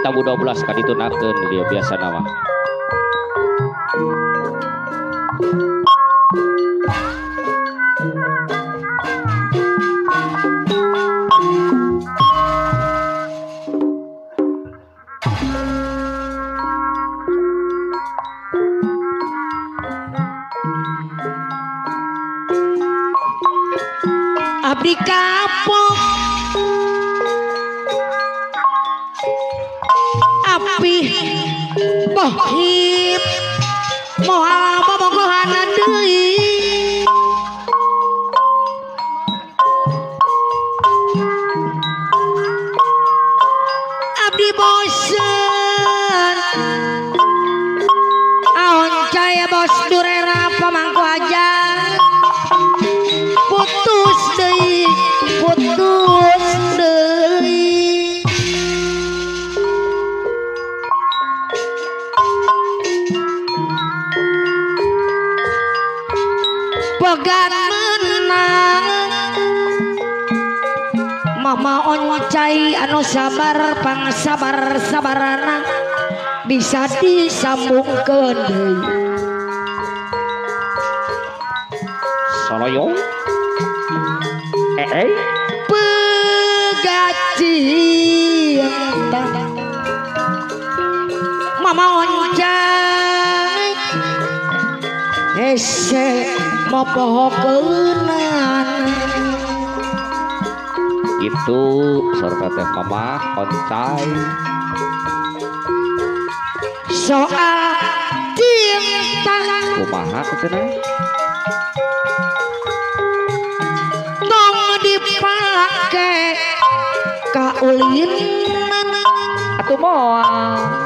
tabu 12 kali tunakeun dia biasa nama Bohip Moha bobogohana deui Abdi bosen Aon caya bos pegat menang. Mama oncai anu sabar pang sabar sabarana. Bisa disambungkeun deui. Soloyo eh eh. Pegaci Mama oncai. Hese mopohokeunana itu surga teh mamah oncai. Soal cinta kumaha cenah tong dipake kaulin atuh moal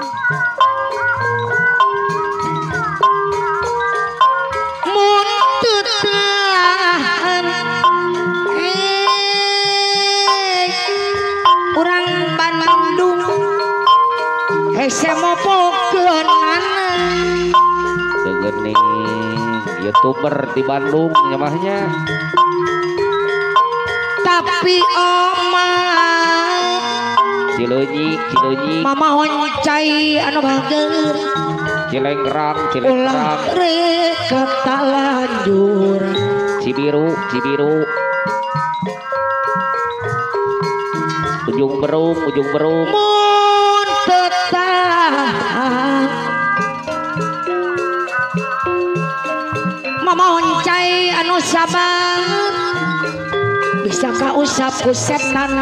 youtuber di Bandung nyamahnya tapi oma. Cileunyi Cileunyi. Mama oncai anu bageur Cilengrang ulah Cilengrang. rek lanjur. Cibiru Cibiru. Ujung berum ujung berum mun mama oncai anu sabar bisa kausap ku setan?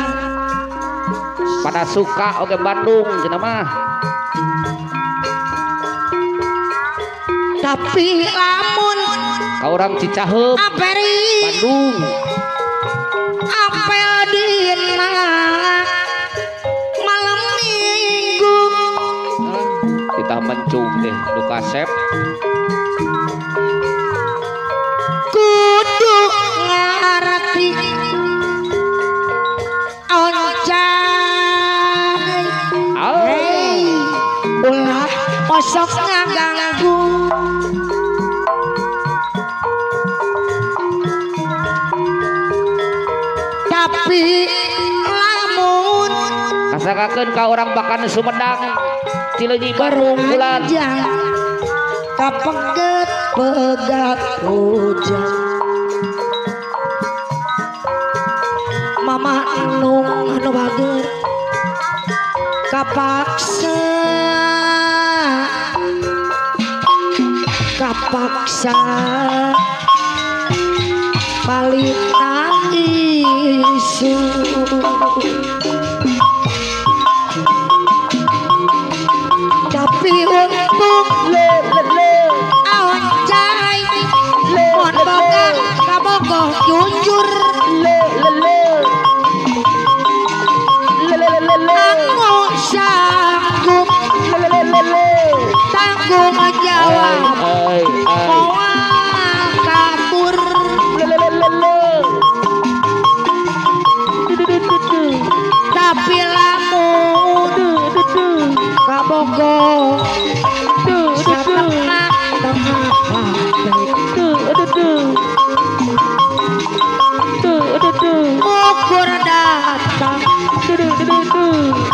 Pada suka oke Bandung cenah mah. Tapi lamun ka orang Cicaheum aperi Bandung. Apel dina malam minggu. Kita mencung deh nu kasep kosok ngaganggu tapi lamun kasakakeun ka orang bakan Sumedang Cileunyi Bandung bulan. kapeget pegat hujan. Mama nung anu bager kapaksa paksa. Palitan isu.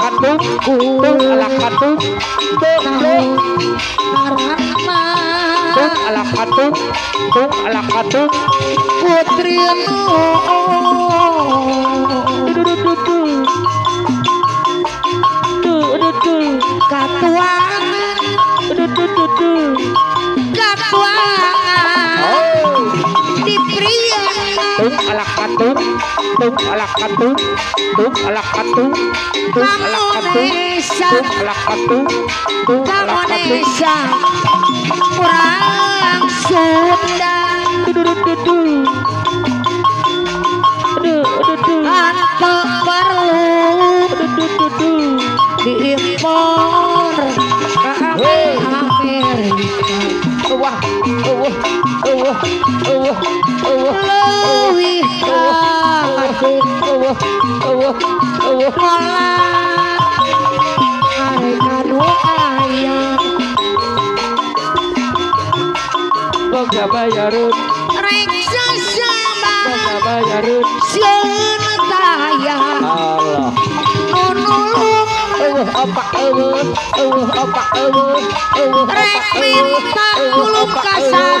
Kandung. Tung ala kandung. Tung tung. Tung ala kandung. Tung ala kandung. putri Katuan Katuan Tung ala kandung. Tung ala kandung. Tung ala kandung. Tung ala kandung. Indonesia Tung ala kandung. Tung ala kandung. Indonesia Orang Sunda perlu diimpor Reksa sama. Bayarun. Sian taya Allah. Nunulung Rek minta kasar.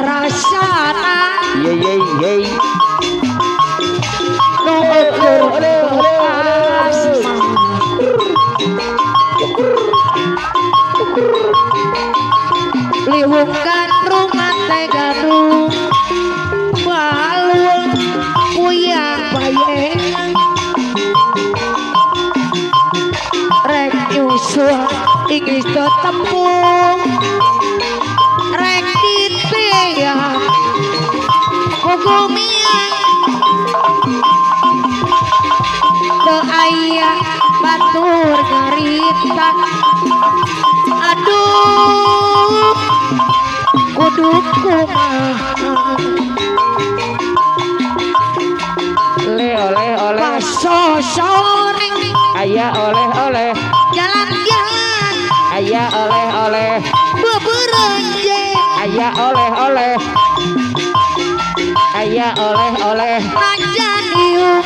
karasana Ye ye ye. Nu ukur asma Liwung gandrung ate gadung Balung Puyang bayeng Rek nyusul Kugumian Ke ayah batur ngarita Aduh Kudu kumaha Oleh oleh oleh. Paso sore Ayah oleh oleh. Jalan-jalan Ayah oleh oleh. Beberenje Ayah oleh oleh. Ayah oleh oleh. Najanium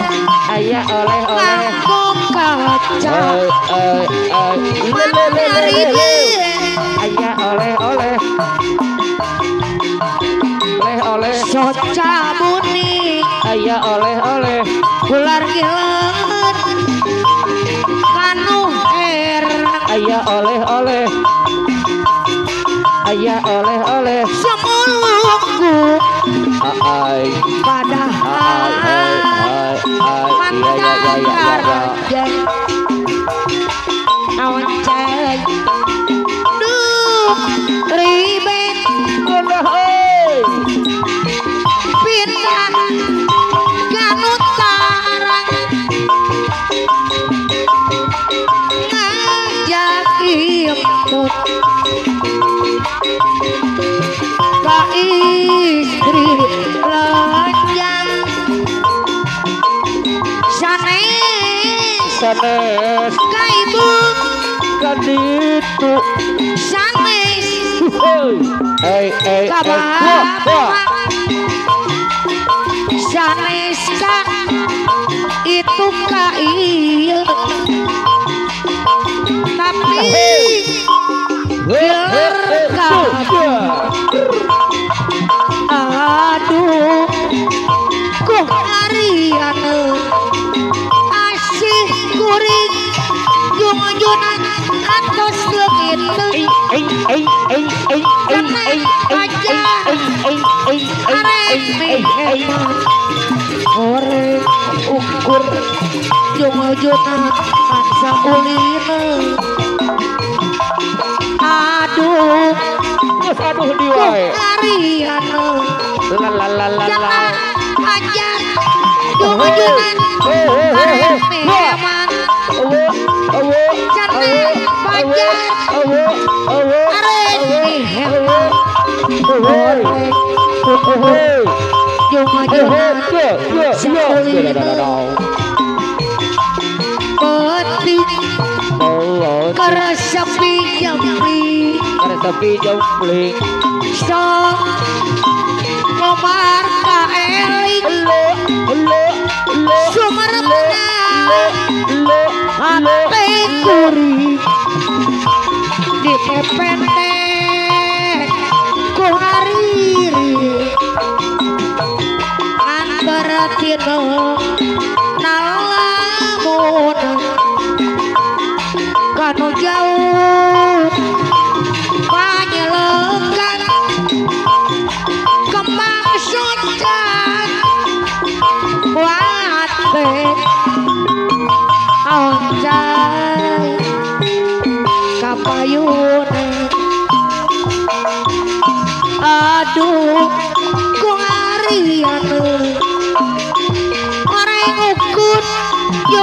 Ayah oleh oleh. Kangkung kaca. Mana ribet Ayah oleh oleh. Oleh oleh. Soca muni Ayah oleh oleh. Ular gilet Kanu herang Ayah oleh oleh. Ayah oleh oleh. Semulungku Ai padahal ribet sanes. Ka ibu. Sanes. Hei hei sanes ka itu ka tapi gelar aduh kok Ariana eh? Việt hát câu xưa Việt tư Năm nay bà cha Aremi Hore ukur Yung ajutan Pansa ulina Aduh Aduh diwai Ariana. La la la la la. Jangan ajar Yung ajutan Pati Kara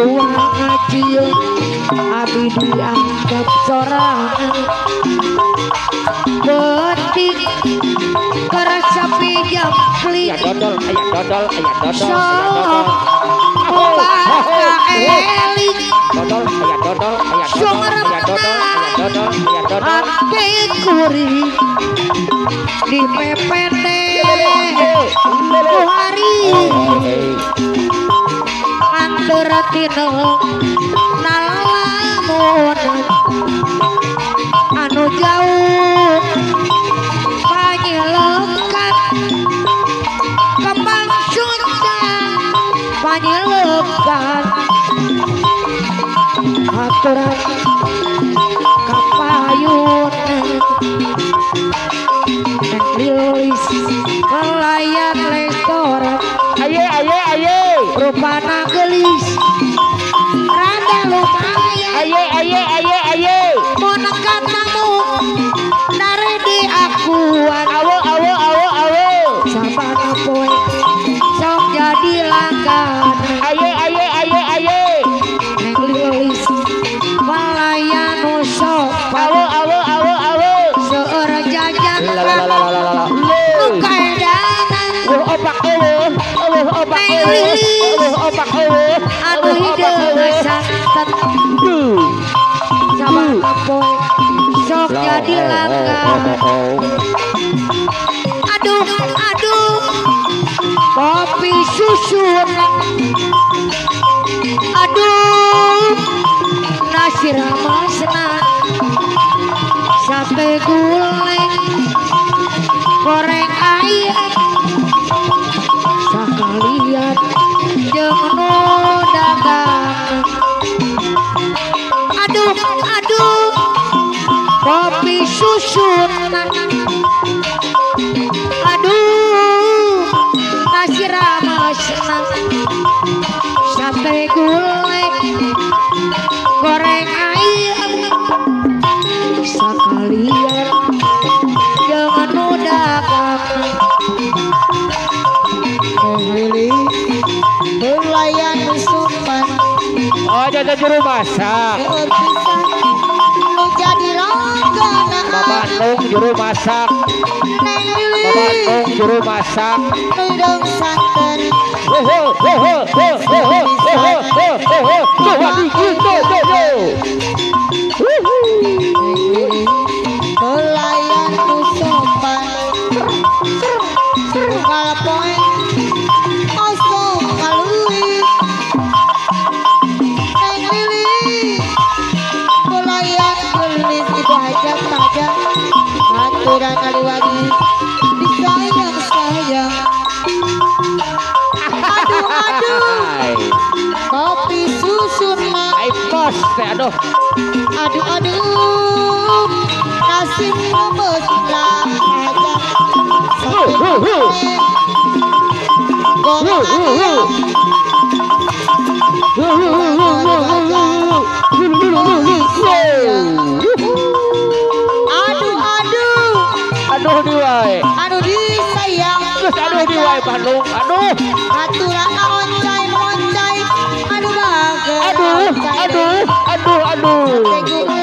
juang ngaji abi dianggap sorangan betik keresapi jam Ayah dodol, ayah dodol, ayah dodol, ayah dodol. Eling Dodol, ayah dodol, ayah dodol, ayah dodol, ayah dodol, ayah dodol. ate kuri di pepende ku hari Hei, antara tino nalamun anu jauh panyilekan kembang sunda panyilekan aturan kapayun dan rilis pelayan restoran aye, aye, aye rupana gelis. Rada lupa ya. ayo ayo ayo ayo mau nekat dari di akuan. Awo awo awo awo. Sama kapoe sok jadi langgan ayo ayo ayo ayo neng malayan usok. Awo awo awo awo. Seorang jajan lalalala luka edan opak awo. Awo opak jadi aduh aduh. Kopi susun aduh. Nasi ramasna sate gulai goreng aja ada juru masak jadi ronggana Bapak juru masak Bapak juru masak Nudung santan Coba ho coba ho teh aduh. Aduh aduh. Nasib meslam aja Aduh. aduh aduh. Diwai. Aduh aduh, aduh diwai Bandung. Aduh. Aturan Vamos!